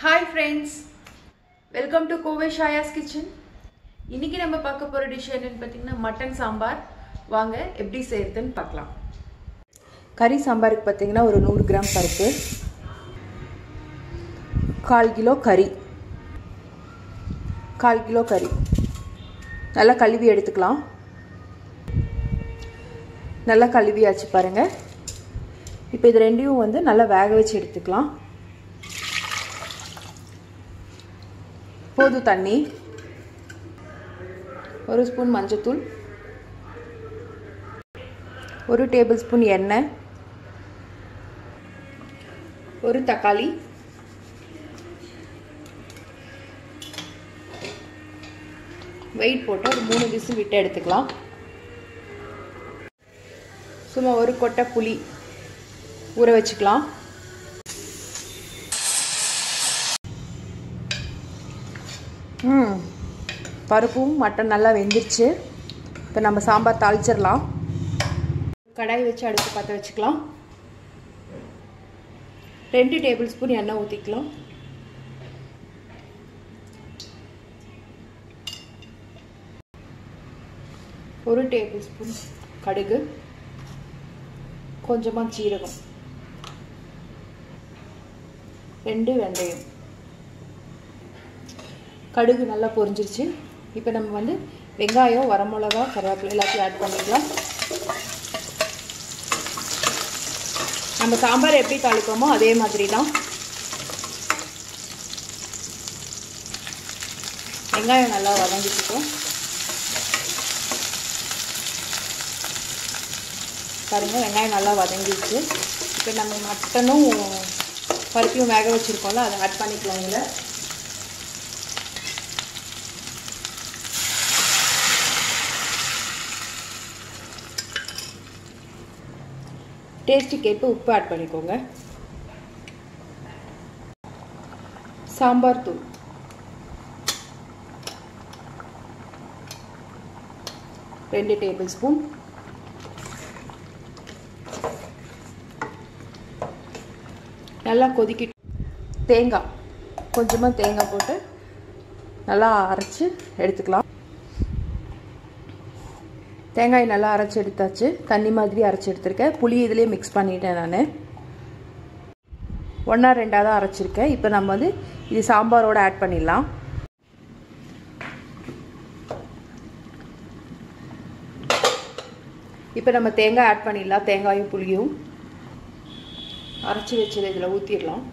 Hi friends welcome to Kovai Shayas kitchen இன்னைக்கு நம்ம பார்க்க போகிற டிஷ் என்னென்னு பார்த்திங்கன்னா மட்டன் சாம்பார். வாங்க எப்படி செய்யறதுன்னு பார்க்கலாம். கறி சாம்பாருக்கு பார்த்தீங்கன்னா ஒரு நூறு கிராம் பருப்பு கால் கிலோ கறி. கால் கிலோ கறி. நல்லா கழுவி எடுத்துக்கலாம். நல்லா கழுவியாச்சு பாருங்கள் இப்போ இது ரெண்டையும் வந்து நல்லா வேக வச்சு எடுத்துக்கலாம். போது தண்ணி. ஒரு ஸ்பூன் மஞ்சத்தூள். ஒரு டேபிள் ஸ்பூன் எண்ணெய். ஒரு தக்காளி. வெயிட் போட்டு ஒரு மூணு விசில் விட்டு எடுத்துக்கலாம். சும்மா ஒரு கொட்டை புளி ஊற வச்சுக்கலாம். பருப்பும் மட்டன் நல்லா வெந்துருச்சு. இப்போ நம்ம சாம்பார் தாளிச்சிடலாம். கடாய் வச்சு அடுப்பு பற்ற வச்சுக்கலாம். ரெண்டு டேபிள் ஸ்பூன் எண்ணெய் ஊற்றிக்கலாம் ஒரு டேபிள் ஸ்பூன் கடுகு. கொஞ்சமாக சீரகம். ரெண்டு வெந்தயம். கடுகு நல்லா பொரிஞ்சிருச்சு. இப்போ நம்ம வந்து வெங்காயம் வரமிளகா கருவேப்பிலை எல்லாத்தையும் ஆட் பண்ணிக்கலாம். நம்ம சாம்பார் எப்படி தாளிப்போமோ அதே மாதிரி தான் வெங்காயம் நல்லா வதங்கிட்டுருக்கோம். பாருங்கள் வெங்காயம் நல்லா வதங்கிடுச்சு. இப்போ நம்ம மட்டனும் பருப்பியும் வேக வச்சுருக்கோம்ல அதை ஆட் பண்ணிக்கலாம் இதில். டேஸ்ட்டுக்கு ஏற்ப உப்பு ஆட் பண்ணிக்கோங்க. சாம்பார் தூள். ரெண்டு டேபிள் ஸ்பூன். நல்லா கொதிக்கிட்டு தேங்காய். கொஞ்சமாக தேங்காய் போட்டு நல்லா அரைச்சி எடுத்துக்கலாம். தேங்காய் நல்லா அரைச்சி எடுத்தாச்சு. தண்ணி மாதிரி அரைச்சி எடுத்திருக்கேன். புளி இதுலேயே மிக்ஸ் பண்ணிட்டேன் நான். ஒன்றா ரெண்டாக தான் அரைச்சிருக்கேன். இப்போ நம்ம வந்து இது சாம்பாரோடு ஆட் பண்ணிடலாம். இப்போ நம்ம தேங்காய் ஆட் பண்ணிடலாம். தேங்காயும் புளியும். அரைச்சி வச்சதை இதில் ஊற்றிடலாம்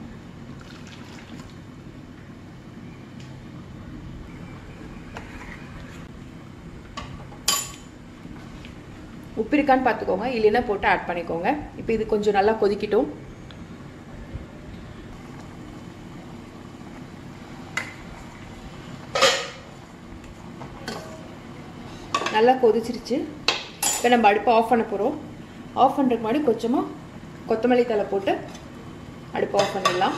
உப்பு இருக்கான்னு பார்த்துக்கோங்க. இல்லைன்னா போட்டு ஆட் பண்ணிக்கோங்க. இப்போ இது கொஞ்சம் நல்லா கொதிக்கட்டும். நல்லா கொதிச்சிருச்சு. இப்போ நம்ம அடுப்பை ஆஃப் பண்ண போகிறோம் ஆஃப் பண்ணுறதுக்கு முன்னாடி கொஞ்சமாக கொத்தமல்லி தலை போட்டு அடுப்பை ஆஃப் பண்ணிடலாம்.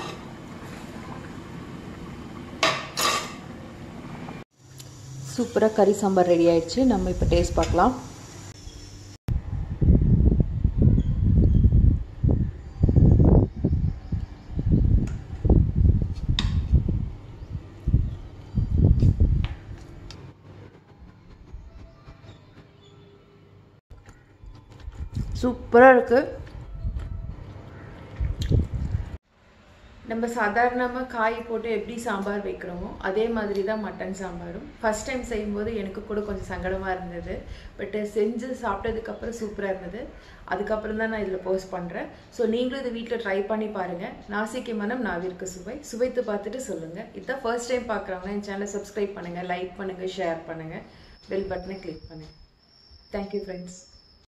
சூப்பராக கறி சாம்பார் ரெடி ஆயிடுச்சு. நம்ம இப்போ டேஸ்ட் பார்க்கலாம். சூப்பராக இருக்குது நம்ம சாதாரணமாக காய் போட்டு எப்படி சாம்பார் வைக்கிறோமோ அதே மாதிரி தான் மட்டன் சாம்பாரும். ஃபஸ்ட் டைம் செய்யும்போது எனக்கு கூட கொஞ்சம் சங்கடமாக இருந்தது. பட்டு செஞ்சு சாப்பிட்டதுக்கப்புறம் சூப்பராக இருந்தது. அதுக்கப்புறம் தான் நான் இதில் போஸ்ட் பண்ணுறேன் ஸோ நீங்களும் இது வீட்டில் ட்ரை பண்ணி பாருங்கள் நாசிக்கு மனம் நாவிற்கு சுவை. சுவைத்து பார்த்துட்டு சொல்லுங்கள் இதுதான் ஃபர்ஸ்ட் டைம் பார்க்குறவங்க என் சேனலை சப்ஸ்கிரைப் பண்ணுங்கள் லைக் பண்ணுங்கள் ஷேர் பண்ணுங்கள் பெல் பட்டனை கிளிக் பண்ணுங்கள் தேங்க்யூ ஃப்ரெண்ட்ஸ்